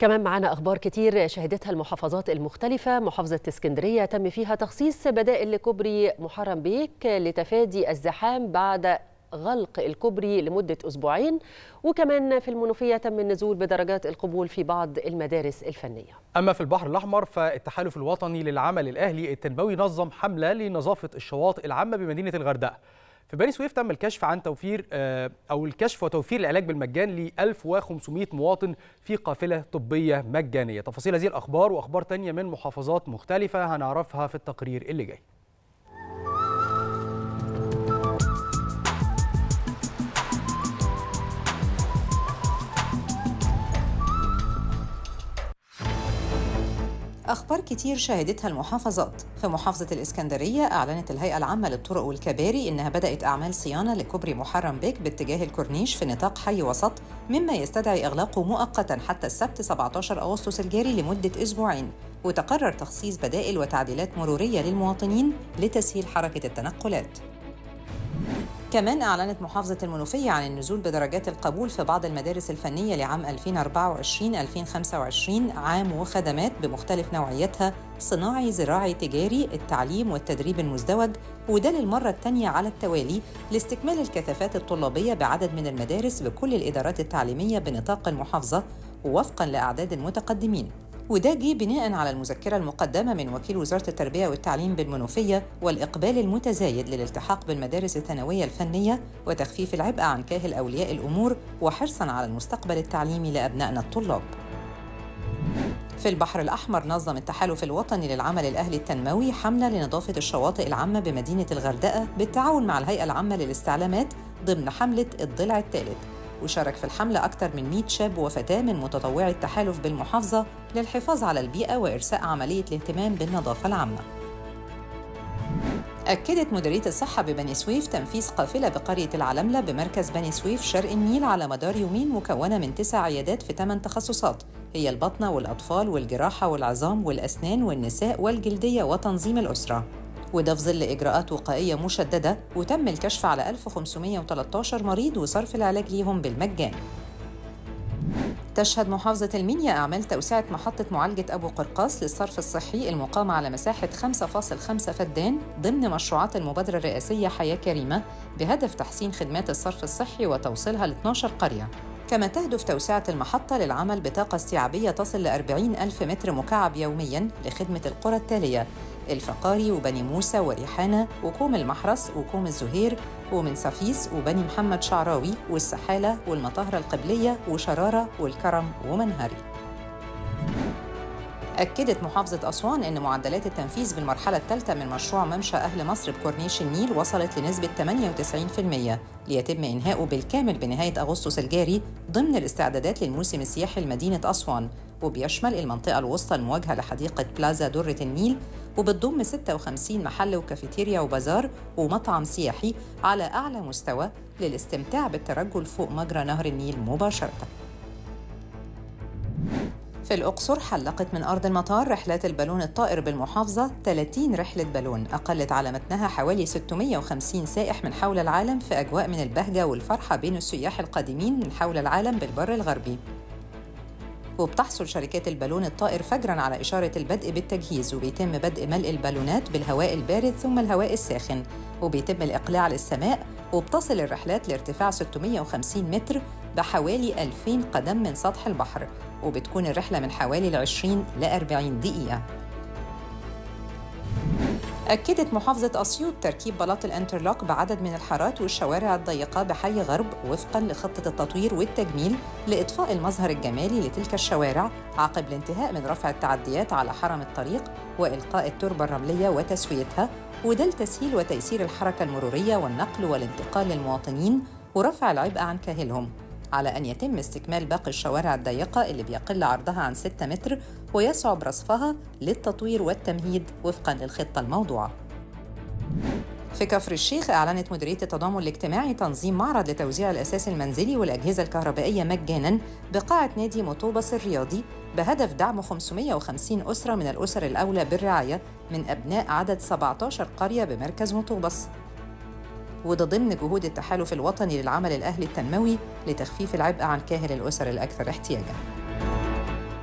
كمان معنا أخبار كتير شهدتها المحافظات المختلفة. محافظة اسكندرية تم فيها تخصيص بدائل لكوبري محرم بيك لتفادي الزحام بعد غلق الكوبري لمدة أسبوعين. وكمان في المنوفية تم النزول بدرجات القبول في بعض المدارس الفنية. أما في البحر الأحمر فالتحالف الوطني للعمل الأهلي التنموي نظم حملة لنظافة الشواطئ العامة بمدينة الغردقة. في بني سويف تم الكشف عن توفير أو الكشف وتوفير العلاج بالمجان ل 1500 مواطن في قافلة طبية مجانية. تفاصيل هذه الأخبار وأخبار تانية من محافظات مختلفة هنعرفها في التقرير اللي جاي. أخبار كتير شهدتها المحافظات. في محافظة الإسكندرية أعلنت الهيئة العامة للطرق والكباري إنها بدأت أعمال صيانة لكوبري محرم بيك باتجاه الكورنيش في نطاق حي وسط مما يستدعي إغلاقه مؤقتا حتى السبت 17 أغسطس الجاري لمدة أسبوعين. وتقرر تخصيص بدائل وتعديلات مرورية للمواطنين لتسهيل حركة التنقلات. كمان أعلنت محافظة المنوفية عن النزول بدرجات القبول في بعض المدارس الفنية لعام 2024-2025 عام وخدمات بمختلف نوعيتها صناعي زراعي تجاري التعليم والتدريب المزدوج وده للمرة الثانية على التوالي لاستكمال الكثافات الطلابية بعدد من المدارس بكل الإدارات التعليمية بنطاق المحافظة ووفقاً لأعداد المتقدمين. وده جه بناء على المذكرة المقدمة من وكيل وزارة التربية والتعليم بالمنوفية والإقبال المتزايد للالتحاق بالمدارس الثانوية الفنية وتخفيف العبء عن كاهل أولياء الأمور وحرصاً على المستقبل التعليمي لأبنائنا الطلاب. في البحر الأحمر نظم التحالف الوطني للعمل الأهلي التنموي حملة لنظافة الشواطئ العامة بمدينة الغردقة بالتعاون مع الهيئة العامة للاستعلامات ضمن حملة الضلع الثالث وشارك في الحملة أكثر من 100 شاب وفتاة من متطوعي التحالف بالمحافظة للحفاظ على البيئة وإرساء عملية الاهتمام بالنظافة العامة. أكدت مديرية الصحة ببني سويف تنفيذ قافلة بقرية العلالمة بمركز بني سويف شرق النيل على مدار يومين مكونة من تسع عيادات في ثمان تخصصات هي الباطنة والأطفال والجراحة والعظام والأسنان والنساء والجلدية وتنظيم الأسرة. وده في ظل إجراءات وقائية مشددة وتم الكشف على 1513 مريض وصرف العلاج ليهم بالمجان. تشهد محافظة المنيا أعمال توسعة محطة معالجة أبو قرقاس للصرف الصحي المقامة على مساحة 5.5 فدان ضمن مشروعات المبادرة الرئاسية حياة كريمة بهدف تحسين خدمات الصرف الصحي وتوصيلها ل 12 قرية. كما تهدف توسعة المحطة للعمل بطاقة استيعابية تصل ل 40 ألف متر مكعب يومياً لخدمة القرى التالية. الفقاري وبني موسى وريحانة وكوم المحرس وكوم الزهير ومن سفيس وبني محمد شعراوي والسحالة والمطهرة القبلية وشرارة والكرم ومنهري. أكدت محافظة أسوان أن معدلات التنفيذ بالمرحلة الثالثة من مشروع ممشى أهل مصر بكورنيش النيل وصلت لنسبة 98% ليتم إنهاؤه بالكامل بنهاية أغسطس الجاري ضمن الاستعدادات للموسم السياحي لمدينة أسوان وبيشمل المنطقة الوسطى المواجهة لحديقة بلازا درة النيل وبتضم 56 محل وكافيتيريا وبازار ومطعم سياحي على أعلى مستوى للاستمتاع بالترجل فوق مجرى نهر النيل مباشرة. في الأقصر حلقت من أرض المطار رحلات البالون الطائر بالمحافظة 30 رحلة بالون أقلت على متنها حوالي 650 سائح من حول العالم في أجواء من البهجة والفرحة بين السياح القادمين من حول العالم بالبر الغربي. وبتحصل شركات البالون الطائر فجرا على إشارة البدء بالتجهيز وبيتم بدء ملء البالونات بالهواء البارد ثم الهواء الساخن وبيتم الإقلاع للسماء وبتصل الرحلات لارتفاع 650 متر بحوالي 2000 قدم من سطح البحر وبتكون الرحلة من حوالي 20 ل 40 دقيقة. أكدت محافظة أسيوط تركيب بلاط الانترلوك بعدد من الحارات والشوارع الضيقة بحي غرب وفقاً لخطة التطوير والتجميل لإضفاء المظهر الجمالي لتلك الشوارع عقب الانتهاء من رفع التعديات على حرم الطريق وإلقاء التربة الرملية وتسويتها وده لتسهيل وتيسير الحركة المرورية والنقل والانتقال للمواطنين ورفع العبء عن كاهلهم على أن يتم استكمال باقي الشوارع الضيقة اللي بيقل عرضها عن 6 متر ويصعب رصفها للتطوير والتمهيد وفقاً للخطة الموضوعة. في كفر الشيخ أعلنت مديرية التضامن الاجتماعي تنظيم معرض لتوزيع الأساس المنزلي والأجهزة الكهربائية مجاناً بقاعة نادي موتوبس الرياضي بهدف دعم 550 أسرة من الأسر الأولى بالرعاية من أبناء عدد 17 قرية بمركز موتوبس وده ضمن جهود التحالف الوطني للعمل الأهلي التنموي لتخفيف العبء عن كاهل الأسر الأكثر احتياجاً.